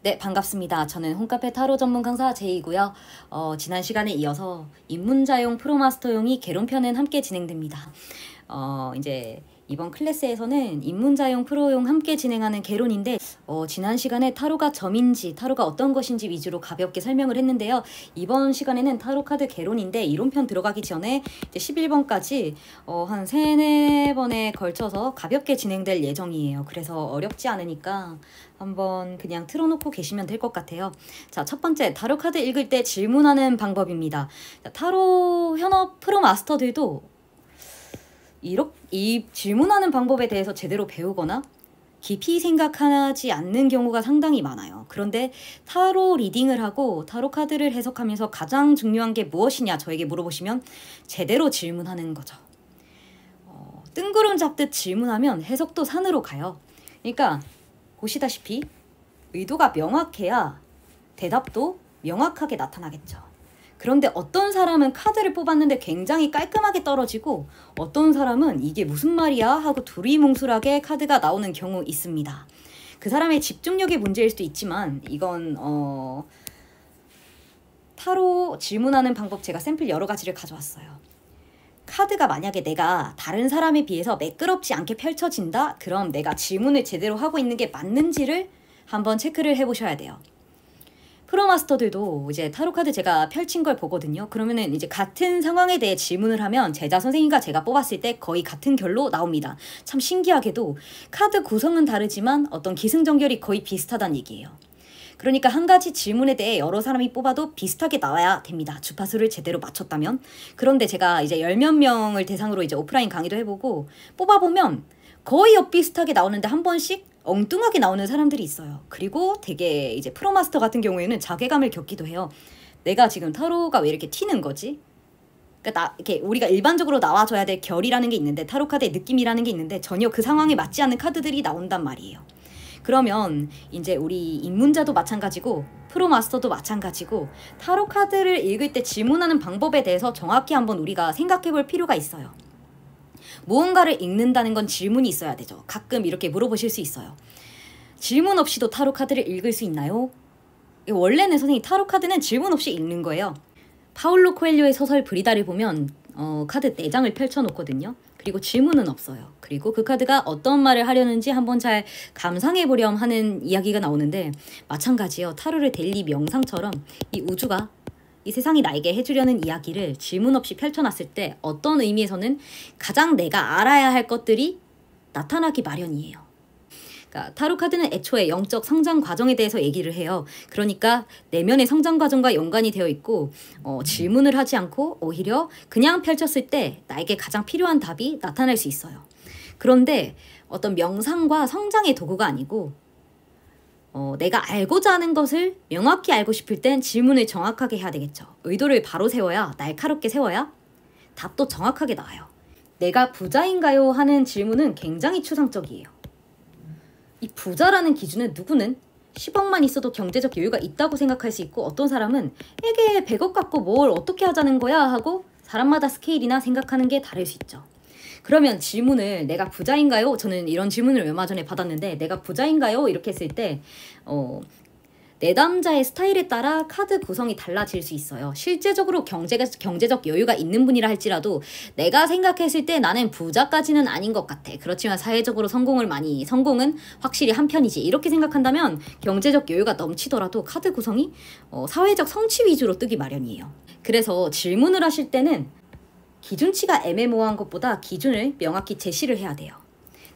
네, 반갑습니다. 저는 홈카페 타로 전문 강사 제이고요. 어, 지난 시간에 이어서 입문자용 프로마스터용이 개론편은 함께 진행됩니다. 어, 이제 이번 클래스에서는 입문자용 프로용 함께 진행하는 개론인데 어, 지난 시간에 타로가 점인지 타로가 어떤 것인지 위주로 가볍게 설명을 했는데요. 이번 시간에는 타로 카드 개론인데 이론편 들어가기 전에 이제 11번까지 어, 한 3, 4번에 걸쳐서 가볍게 진행될 예정이에요. 그래서 어렵지 않으니까 한번 그냥 틀어놓고 계시면 될 것 같아요. 자, 첫 번째 타로 카드 읽을 때 질문하는 방법입니다. 자, 타로 현업 프로 마스터들도 이렇게 이 질문하는 방법에 대해서 제대로 배우거나 깊이 생각하지 않는 경우가 상당히 많아요. 그런데 타로 리딩을 하고 타로 카드를 해석하면서 가장 중요한 게 무엇이냐 저에게 물어보시면 제대로 질문하는 거죠. 어, 뜬구름 잡듯 질문하면 해석도 산으로 가요. 그러니까 보시다시피 의도가 명확해야 대답도 명확하게 나타나겠죠. 그런데 어떤 사람은 카드를 뽑았는데 굉장히 깔끔하게 떨어지고 어떤 사람은 이게 무슨 말이야 하고 두리뭉술하게 카드가 나오는 경우 있습니다. 그 사람의 집중력의 문제일 수도 있지만 이건 어 타로 질문하는 방법 제가 샘플 여러 가지를 가져왔어요. 카드가 만약에 내가 다른 사람에 비해서 매끄럽지 않게 펼쳐진다? 그럼 내가 질문을 제대로 하고 있는 게 맞는지를 한번 체크를 해보셔야 돼요. 프로마스터들도 이제 타로 카드 제가 펼친 걸 보거든요. 그러면은 이제 같은 상황에 대해 질문을 하면 제자 선생님과 제가 뽑았을 때 거의 같은 결로 나옵니다. 참 신기하게도 카드 구성은 다르지만 어떤 기승전결이 거의 비슷하다는 얘기예요. 그러니까 한 가지 질문에 대해 여러 사람이 뽑아도 비슷하게 나와야 됩니다. 주파수를 제대로 맞췄다면. 그런데 제가 이제 열 몇 명을 대상으로 이제 오프라인 강의도 해보고 뽑아보면 거의 엇비슷하게 나오는데 한 번씩 엉뚱하게 나오는 사람들이 있어요. 그리고 되게 이제 프로마스터 같은 경우에는 자괴감을 겪기도 해요. 내가 지금 타로가 왜 이렇게 튀는 거지? 그러니까 나 이렇게 우리가 일반적으로 나와줘야 될 결이라는 게 있는데 타로 카드의 느낌이라는 게 있는데 전혀 그 상황에 맞지 않는 카드들이 나온단 말이에요. 그러면 이제 우리 입문자도 마찬가지고 프로마스터도 마찬가지고 타로 카드를 읽을 때 질문하는 방법에 대해서 정확히 한번 우리가 생각해 볼 필요가 있어요. 무언가를 읽는다는 건 질문이 있어야 되죠. 가끔 이렇게 물어보실 수 있어요. 질문 없이도 타로 카드를 읽을 수 있나요? 원래는 선생님 타로 카드는 질문 없이 읽는 거예요. 파울로 코엘료의 소설 브리다를 보면 어, 카드 4장을 펼쳐놓거든요. 그리고 질문은 없어요. 그리고 그 카드가 어떤 말을 하려는지 한번 잘 감상해 보렴 하는 이야기가 나오는데 마찬가지예요. 타로를 daily 명상처럼 이 우주가 이 세상이 나에게 해주려는 이야기를 질문 없이 펼쳐놨을 때 어떤 의미에서는 가장 내가 알아야 할 것들이 나타나기 마련이에요. 그러니까 타로 카드는 애초에 영적 성장 과정에 대해서 얘기를 해요. 그러니까 내면의 성장 과정과 연관이 되어 있고 어, 질문을 하지 않고 오히려 그냥 펼쳤을 때 나에게 가장 필요한 답이 나타날 수 있어요. 그런데 어떤 명상과 성장의 도구가 아니고 어, 내가 알고자 하는 것을 명확히 알고 싶을 땐 질문을 정확하게 해야 되겠죠. 의도를 바로 세워야, 날카롭게 세워야 답도 정확하게 나와요. 내가 부자인가요? 하는 질문은 굉장히 추상적이에요. 이 부자라는 기준은 누구는 10억만 있어도 경제적 여유가 있다고 생각할 수 있고 어떤 사람은 에게 100억 갖고 뭘 어떻게 하자는 거야 하고 사람마다 스케일이나 생각하는 게 다를 수 있죠. 그러면 질문을 내가 부자인가요? 저는 이런 질문을 얼마 전에 받았는데 내가 부자인가요? 이렇게 했을 때 어, 내담자의 스타일에 따라 카드 구성이 달라질 수 있어요. 실제적으로 경제가, 경제적 여유가 있는 분이라 할지라도 내가 생각했을 때 나는 부자까지는 아닌 것 같아. 그렇지만 사회적으로 성공을 많이, 성공은 확실히 한 편이지. 이렇게 생각한다면 경제적 여유가 넘치더라도 카드 구성이 어, 사회적 성취 위주로 뜨기 마련이에요. 그래서 질문을 하실 때는 기준치가 애매모호한 것보다 기준을 명확히 제시를 해야 돼요.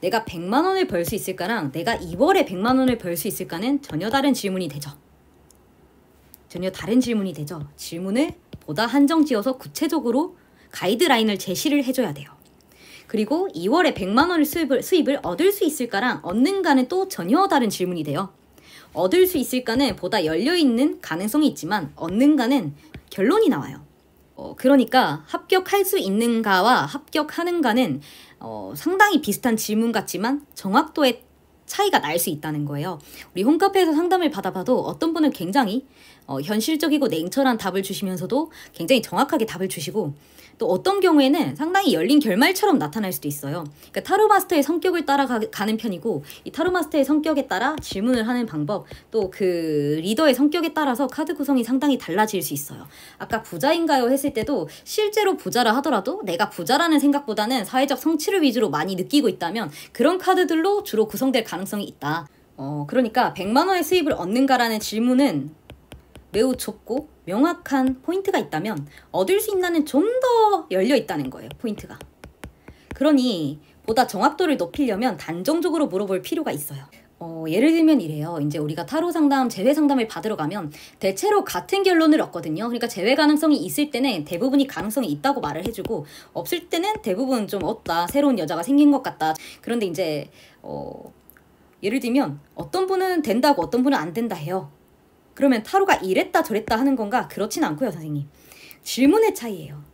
내가 100만 원을 벌 수 있을까랑 내가 2월에 100만 원을 벌 수 있을까는 전혀 다른 질문이 되죠. 전혀 다른 질문이 되죠. 질문을 보다 한정 지어서 구체적으로 가이드라인을 제시를 해줘야 돼요. 그리고 2월에 100만 원을 수입을, 수입을 얻을 수 있을까랑 얻는가는 또 전혀 다른 질문이 돼요. 얻을 수 있을까는 보다 열려있는 가능성이 있지만 얻는가는 결론이 나와요. 어, 그러니까 합격할 수 있는가와 합격하는가는 어, 상당히 비슷한 질문 같지만 정확도의 차이가 날 수 있다는 거예요. 우리 홈카페에서 상담을 받아봐도 어떤 분은 굉장히 어, 현실적이고 냉철한 답을 주시면서도 굉장히 정확하게 답을 주시고 또 어떤 경우에는 상당히 열린 결말처럼 나타날 수도 있어요. 그러니까 타로 마스터의 성격을 따라가는 편이고 이 타로 마스터의 성격에 따라 질문을 하는 방법 또 그 리더의 성격에 따라서 카드 구성이 상당히 달라질 수 있어요. 아까 부자인가요 했을 때도 실제로 부자라 하더라도 내가 부자라는 생각보다는 사회적 성취를 위주로 많이 느끼고 있다면 그런 카드들로 주로 구성될 가능성이 있다. 어, 그러니까 100만 원의 수입을 얻는가라는 질문은 매우 좁고 명확한 포인트가 있다면 얻을 수 있나는 좀 더 열려 있다는 거예요. 포인트가. 그러니 보다 정확도를 높이려면 단정적으로 물어볼 필요가 있어요. 어, 예를 들면 이래요. 이제 우리가 타로 상담, 재회 상담을 받으러 가면 대체로 같은 결론을 얻거든요. 그러니까 재회 가능성이 있을 때는 대부분이 가능성이 있다고 말을 해주고 없을 때는 대부분 좀 없다. 새로운 여자가 생긴 것 같다. 그런데 이제 어, 예를 들면 어떤 분은 된다고 어떤 분은 안 된다 해요. 그러면 타로가 이랬다 저랬다 하는 건가? 그렇진 않고요, 선생님. 질문의 차이예요.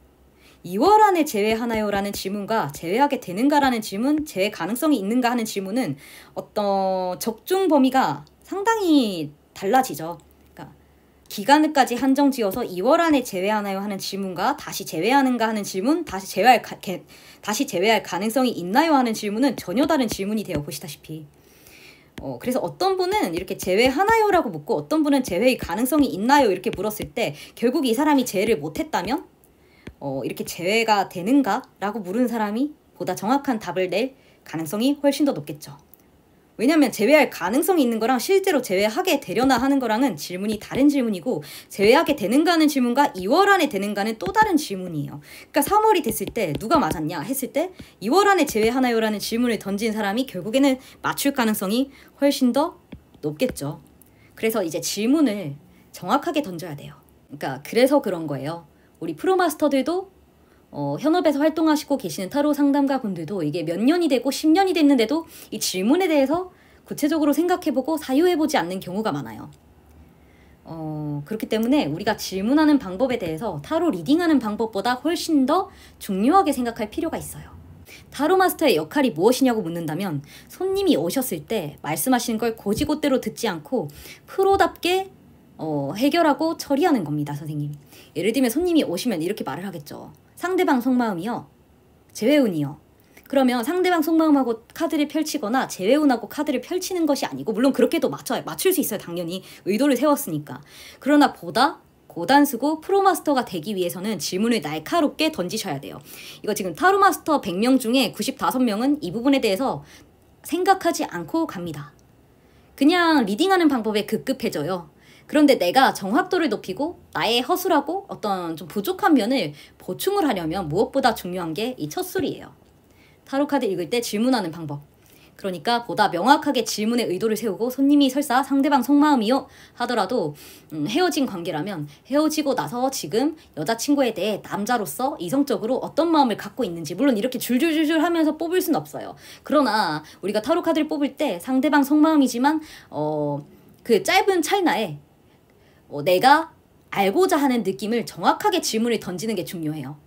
2월 안에 제외하나요? 라는 질문과 제외하게 되는가 라는 질문, 제외 가능성이 있는가 하는 질문은 어떤 적중 범위가 상당히 달라지죠. 그러니까 기간을까지 한정 지어서 2월 안에 제외하나요? 하는 질문과 다시 제외하는가 하는 질문, 다시 제외할, 가, 다시 제외할 가능성이 있나요? 하는 질문은 전혀 다른 질문이 되어 보시다시피. 어, 그래서 어떤 분은 이렇게 제외하나요? 라고 묻고 어떤 분은 제외의 가능성이 있나요? 이렇게 물었을 때 결국 이 사람이 제외를 못했다면 어, 이렇게 제외가 되는가? 라고 물은 사람이 보다 정확한 답을 낼 가능성이 훨씬 더 높겠죠. 왜냐하면 제외할 가능성이 있는 거랑 실제로 제외하게 되려나 하는 거랑은 질문이 다른 질문이고 제외하게 되는가 하는 질문과 2월 안에 되는가는 또 다른 질문이에요. 그러니까 3월이 됐을 때 누가 맞았냐 했을 때 2월 안에 제외하나요? 라는 질문을 던진 사람이 결국에는 맞출 가능성이 훨씬 더 높겠죠. 그래서 이제 질문을 정확하게 던져야 돼요. 그러니까 그래서 그런 거예요. 우리 프로마스터들도 어, 현업에서 활동하시고 계시는 타로 상담가 분들도 이게 몇 년이 되고 10년이 됐는데도 이 질문에 대해서 구체적으로 생각해보고 사유해보지 않는 경우가 많아요. 어, 그렇기 때문에 우리가 질문하는 방법에 대해서 타로 reading하는 방법보다 훨씬 더 중요하게 생각할 필요가 있어요. 타로 마스터의 역할이 무엇이냐고 묻는다면 손님이 오셨을 때 말씀하시는 걸 곧이곧대로 듣지 않고 프로답게 어, 해결하고 처리하는 겁니다, 선생님. 예를 들면 손님이 오시면 이렇게 말을 하겠죠. 상대방 속마음이요. 재회운이요. 그러면 상대방 속마음하고 카드를 펼치거나 재회운하고 카드를 펼치는 것이 아니고 물론 그렇게도 맞춰요. 맞출 수 있어요. 당연히 의도를 세웠으니까. 그러나 보다 고단수고 프로마스터가 되기 위해서는 질문을 날카롭게 던지셔야 돼요. 이거 지금 타로마스터 100명 중에 95명은 이 부분에 대해서 생각하지 않고 갑니다. 그냥 reading하는 방법에 급급해져요. 그런데 내가 정확도를 높이고 나의 허술하고 어떤 좀 부족한 면을 보충을 하려면 무엇보다 중요한 게 이 첫 술이에요. 타로 카드 읽을 때 질문하는 방법. 그러니까 보다 명확하게 질문의 의도를 세우고 손님이 설사 상대방 속마음이요 하더라도 음, 헤어진 관계라면 헤어지고 나서 지금 여자친구에 대해 남자로서 이성적으로 어떤 마음을 갖고 있는지 물론 이렇게 줄줄줄줄 하면서 뽑을 순 없어요. 그러나 우리가 타로 카드를 뽑을 때 상대방 속마음이지만 어, 그 짧은 찰나에 어, 내가 알고자 하는 느낌을 정확하게 질문을 던지는 게 중요해요.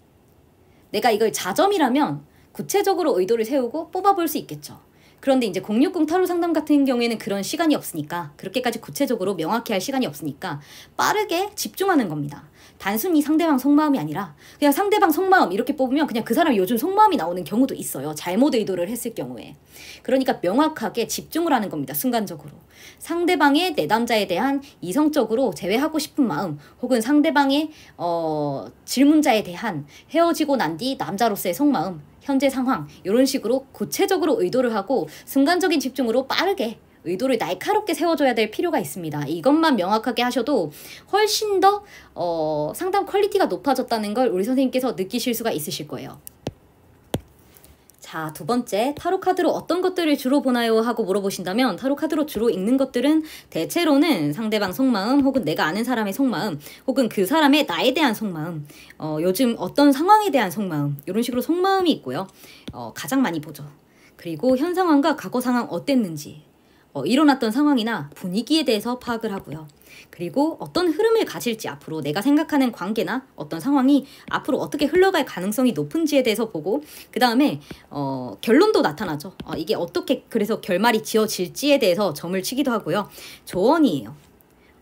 내가 이걸 자점이라면 구체적으로 의도를 세우고 뽑아볼 수 있겠죠. 그런데 이제 060 타로 상담 같은 경우에는 그런 시간이 없으니까 그렇게까지 구체적으로 명확히 할 시간이 없으니까 빠르게 집중하는 겁니다. 단순히 상대방 속마음이 아니라 그냥 상대방 속마음 이렇게 뽑으면 그냥 그 사람 요즘 속마음이 나오는 경우도 있어요. 잘못 의도를 했을 경우에. 그러니까 명확하게 집중을 하는 겁니다. 순간적으로. 상대방의 내담자에 대한 이성적으로 제외하고 싶은 마음 혹은 상대방의 어, 질문자에 대한 헤어지고 난 뒤 남자로서의 속마음 현재 상황 이런 식으로 구체적으로 의도를 하고 순간적인 집중으로 빠르게 의도를 날카롭게 세워줘야 될 필요가 있습니다. 이것만 명확하게 하셔도 훨씬 더 어, 상담 quality가 높아졌다는 걸 우리 선생님께서 느끼실 수가 있으실 거예요. 자, 두 번째, 타로 카드로 어떤 것들을 주로 보나요? 하고 물어보신다면 타로 카드로 주로 읽는 것들은 대체로는 상대방 속마음 혹은 내가 아는 사람의 속마음 혹은 그 사람의 나에 대한 속마음 어, 요즘 어떤 상황에 대한 속마음 이런 식으로 속마음이 있고요. 어, 가장 많이 보죠. 그리고 현 상황과 과거 상황 어땠는지 어, 일어났던 상황이나 분위기에 대해서 파악을 하고요. 그리고 어떤 흐름을 가질지 앞으로 내가 생각하는 관계나 어떤 상황이 앞으로 어떻게 흘러갈 가능성이 높은지에 대해서 보고 그 다음에 어, 결론도 나타나죠. 어, 이게 어떻게 그래서 결말이 지어질지에 대해서 점을 치기도 하고요. 조언이에요.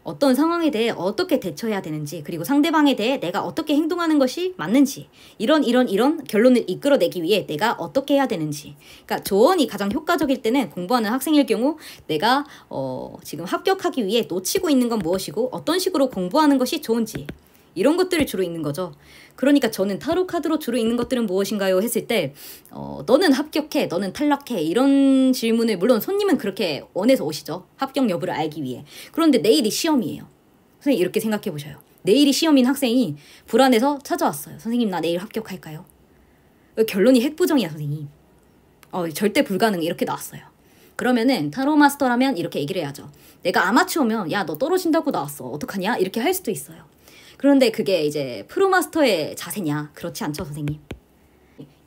어떤 상황에 대해 어떻게 대처해야 되는지 그리고 상대방에 대해 내가 어떻게 행동하는 것이 맞는지 이런 이런 이런 결론을 이끌어내기 위해 내가 어떻게 해야 되는지 그러니까 조언이 가장 효과적일 때는 공부하는 학생일 경우 내가 어 지금 합격하기 위해 놓치고 있는 건 무엇이고 어떤 식으로 공부하는 것이 좋은지 이런 것들을 주로 읽는 거죠. 그러니까 저는 타로 카드로 주로 읽는 것들은 무엇인가요? 했을 때, 어, 너는 합격해, 너는 탈락해. 이런 질문을, 물론 손님은 그렇게 원해서 오시죠. 합격 여부를 알기 위해. 그런데 내일이 시험이에요. 선생님, 이렇게 생각해 보셔요. 내일이 시험인 학생이 불안해서 찾아왔어요. 선생님, 나 내일 합격할까요? 결론이 핵부정이야, 선생님. 어, 절대 불가능. 이렇게 나왔어요. 그러면은 타로 마스터라면 이렇게 얘기를 해야죠. 내가 아마추어면 야 너 떨어진다고 나왔어 어떡하냐 이렇게 할 수도 있어요. 그런데 그게 이제 프로마스터의 자세냐? 그렇지 않죠, 선생님?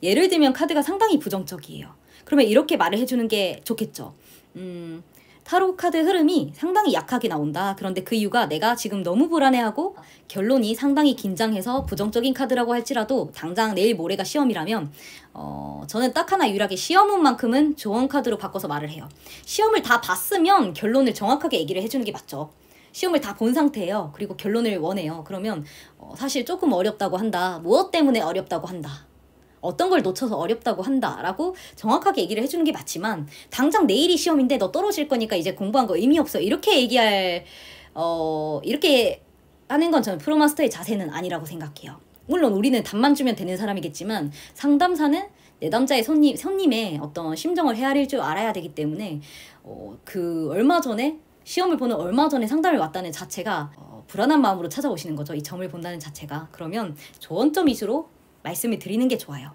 예를 들면 카드가 상당히 부정적이에요. 그러면 이렇게 말을 해주는 게 좋겠죠. 음, 타로 카드 흐름이 상당히 약하게 나온다. 그런데 그 이유가 내가 지금 너무 불안해하고 결론이 상당히 긴장해서 부정적인 카드라고 할지라도 당장 내일 모레가 시험이라면 어, 저는 딱 하나 유일하게 시험운만큼은 조언 카드로 바꿔서 말을 해요. 시험을 다 봤으면 결론을 정확하게 얘기를 해주는 게 맞죠. 시험을 다 본 상태예요. 그리고 결론을 원해요. 그러면 어, 사실 조금 어렵다고 한다. 무엇 때문에 어렵다고 한다. 어떤 걸 놓쳐서 어렵다고 한다라고 정확하게 얘기를 해주는 게 맞지만 당장 내일이 시험인데 너 떨어질 거니까 이제 공부한 거 의미 없어 이렇게 얘기할 어 이렇게 하는 건 저는 프로마스터의 자세는 아니라고 생각해요. 물론 우리는 답만 주면 되는 사람이겠지만 상담사는 내담자의 손님 손님의 어떤 심정을 헤아릴 줄 알아야 되기 때문에 어, 그 얼마 전에 시험을 보는 얼마 전에 상담을 왔다는 자체가 어, 불안한 마음으로 찾아오시는 거죠. 이 점을 본다는 자체가. 그러면 조언점 위주로 말씀을 드리는 게 좋아요.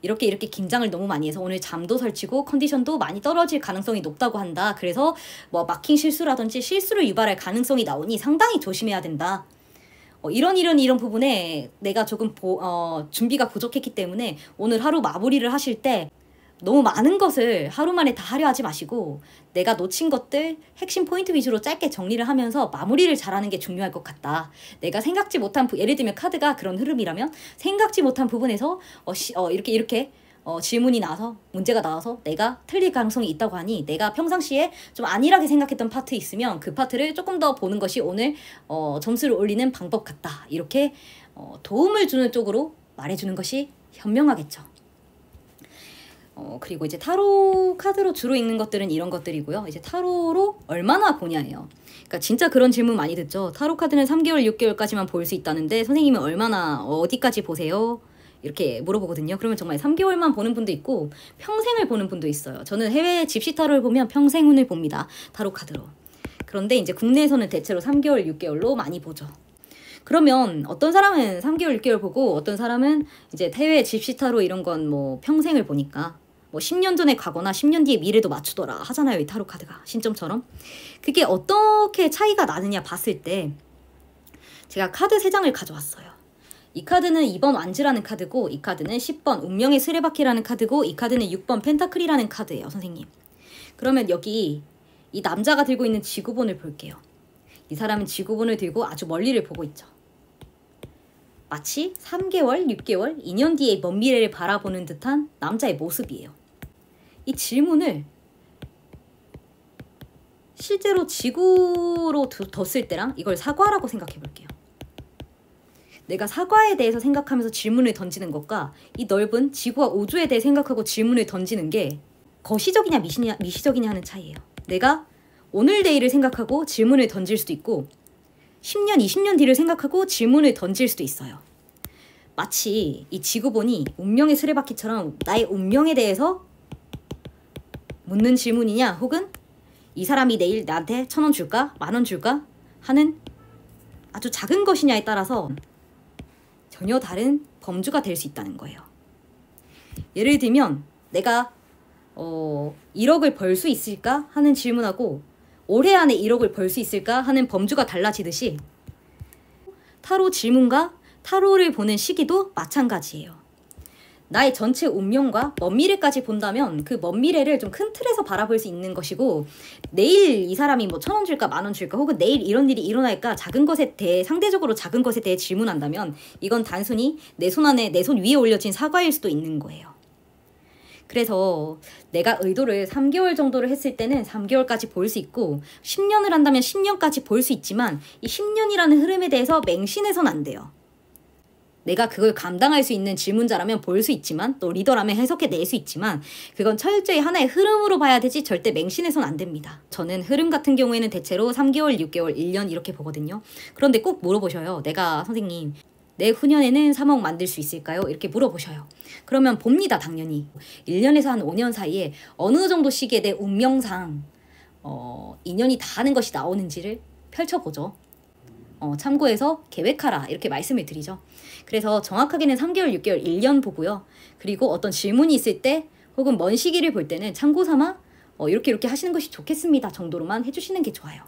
이렇게 이렇게 긴장을 너무 많이 해서 오늘 잠도 설치고 컨디션도 많이 떨어질 가능성이 높다고 한다. 그래서 뭐 마킹 실수라든지 실수를 유발할 가능성이 나오니 상당히 조심해야 된다. 어, 이런 이런 이런 부분에 내가 조금 보, 어, 준비가 부족했기 때문에 오늘 하루 마무리를 하실 때 너무 많은 것을 하루 만에 다 하려 하지 마시고 내가 놓친 것들 핵심 포인트 위주로 짧게 정리를 하면서 마무리를 잘하는 게 중요할 것 같다. 내가 생각지 못한 부, 예를 들면 카드가 그런 흐름이라면 생각지 못한 부분에서 어, 시, 어 이렇게 이렇게 어, 질문이 나와서 문제가 나와서 내가 틀릴 가능성이 있다고 하니 내가 평상시에 좀 안일하게 생각했던 파트 있으면 그 파트를 조금 더 보는 것이 오늘 어, 점수를 올리는 방법 같다. 이렇게 어, 도움을 주는 쪽으로 말해주는 것이 현명하겠죠. 어, 그리고 이제 타로 카드로 주로 읽는 것들은 이런 것들이고요. 이제 타로로 얼마나 보냐예요. 그러니까 진짜 그런 질문 많이 듣죠. 타로 카드는 3개월, 6개월까지만 볼 수 있다는데 선생님은 얼마나 어디까지 보세요? 이렇게 물어보거든요. 그러면 정말 3개월만 보는 분도 있고 평생을 보는 분도 있어요. 저는 해외 집시 타로를 보면 평생운을 봅니다. 타로 카드로. 그런데 이제 국내에서는 대체로 3개월, 6개월로 많이 보죠. 그러면 어떤 사람은 3개월, 6개월 보고 어떤 사람은 이제 해외 집시 타로 이런 건 뭐 평생을 보니까 뭐 10년 전에 가거나 10년 뒤에 미래도 맞추더라 하잖아요. 이 타로 카드가 신점처럼. 그게 어떻게 차이가 나느냐 봤을 때 제가 카드 3장을 가져왔어요. 이 카드는 2번 완즈라는 카드고 이 카드는 10번 운명의 수레바퀴라는 카드고 이 카드는 6번 펜타클이라는 카드예요. 선생님. 그러면 여기 이 남자가 들고 있는 지구본을 볼게요. 이 사람은 지구본을 들고 아주 멀리를 보고 있죠. 마치 3개월, 6개월, 2년 뒤에 먼 미래를 바라보는 듯한 남자의 모습이에요. 이 질문을 실제로 지구로 뒀을 때랑 이걸 사과라고 생각해 볼게요. 내가 사과에 대해서 생각하면서 질문을 던지는 것과 이 넓은 지구와 우주에 대해 생각하고 질문을 던지는 게 거시적이냐 미시냐, 미시적이냐 하는 차이예요. 내가 오늘 내일을 생각하고 질문을 던질 수도 있고 10년, 20년 뒤를 생각하고 질문을 던질 수도 있어요. 마치 이 지구본이 운명의 수레바퀴처럼 나의 운명에 대해서 묻는 질문이냐 혹은 이 사람이 내일 나한테 천 원 줄까? 만 원 줄까? 하는 아주 작은 것이냐에 따라서 전혀 다른 범주가 될 수 있다는 거예요. 예를 들면 내가 어 1억을 벌 수 있을까 하는 질문하고 올해 안에 1억을 벌 수 있을까 하는 범주가 달라지듯이 타로 질문과 타로를 보는 시기도 마찬가지예요. 나의 전체 운명과 먼 미래까지 본다면 그 먼 미래를 좀 큰 틀에서 바라볼 수 있는 것이고 내일 이 사람이 뭐 천 원 줄까 만 원 줄까 혹은 내일 이런 일이 일어날까 작은 것에 대해 상대적으로 작은 것에 대해 질문한다면 이건 단순히 내 손 안에 내 손 위에 올려진 사과일 수도 있는 거예요. 그래서 내가 의도를 3개월 정도를 했을 때는 3개월까지 볼 수 있고 10년을 한다면 10년까지 볼 수 있지만 이 10년이라는 흐름에 대해서 맹신해선 안 돼요. 내가 그걸 감당할 수 있는 질문자라면 볼 수 있지만 또 리더라면 해석해 낼 수 있지만 그건 철저히 하나의 흐름으로 봐야 되지 절대 맹신해선 안 됩니다. 저는 흐름 같은 경우에는 대체로 3개월, 6개월, 1년 이렇게 보거든요. 그런데 꼭 물어보셔요. 내가 선생님 내 후년에는 3억 만들 수 있을까요? 이렇게 물어보셔요. 그러면 봅니다, 당연히. 1년에서 한 5년 사이에 어느 정도 시기에 내 운명상 어, 인연이 닿는 것이 나오는지를 펼쳐보죠. 어, 참고해서 계획하라 이렇게 말씀을 드리죠. 그래서 정확하게는 3개월, 6개월, 1년 보고요. 그리고 어떤 질문이 있을 때 혹은 먼 시기를 볼 때는 참고 삼아 어, 이렇게 이렇게 하시는 것이 좋겠습니다 정도로만 해주시는 게 좋아요.